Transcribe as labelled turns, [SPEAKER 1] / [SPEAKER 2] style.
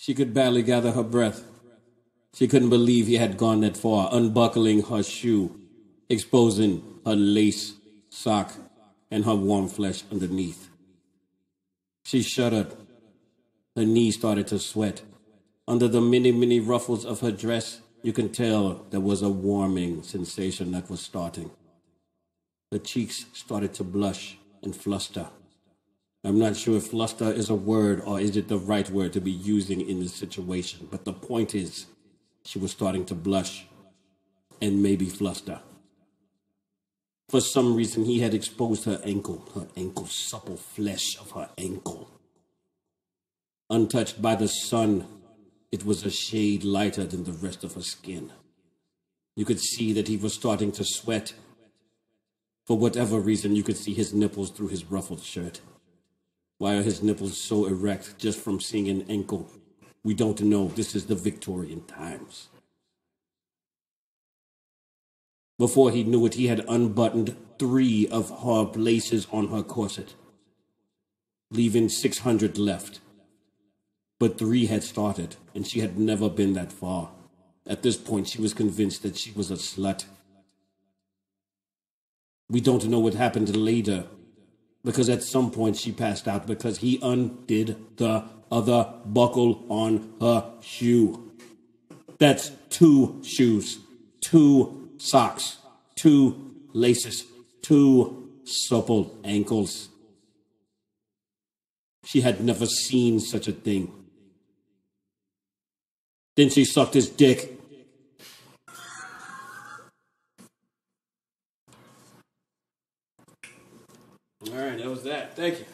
[SPEAKER 1] She could barely gather her breath. She couldn't believe he had gone that far, unbuckling her shoe, exposing her lace sock and her warm flesh underneath. She shuddered. Her knees started to sweat. Under the many, many ruffles of her dress, you can tell there was a warming sensation that was starting. Her cheeks started to blush and fluster. I'm not sure if fluster is a word or is it the right word to be using in this situation, but the point is, she was starting to blush and maybe fluster. For some reason, he had exposed her ankle, her ankle, supple flesh of her ankle. Untouched by the sun, it was a shade lighter than the rest of her skin. You could see that he was starting to sweat. For whatever reason, you could see his nipples through his ruffled shirt. Why are his nipples so erect just from seeing an ankle? We don't know. This is the Victorian times. Before he knew it, he had unbuttoned three of her laces on her corset, leaving 600 left. But three had started, and she had never been that far. At this point, she was convinced that she was a slut. We don't know what happened later, because at some point she passed out because he undid the other buckle on her shoe. That's two shoes, two socks, two laces, two supple ankles. She had never seen such a thing. Then she sucked his dick. All right, that was that. Thank you.